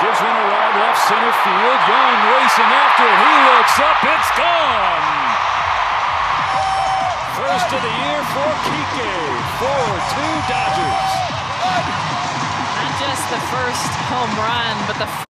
Gives one a ride left center field. Young racing after it. He looks up. It's gone. First of the year for Kike. 4-2 Dodgers. Not just the first home run, but the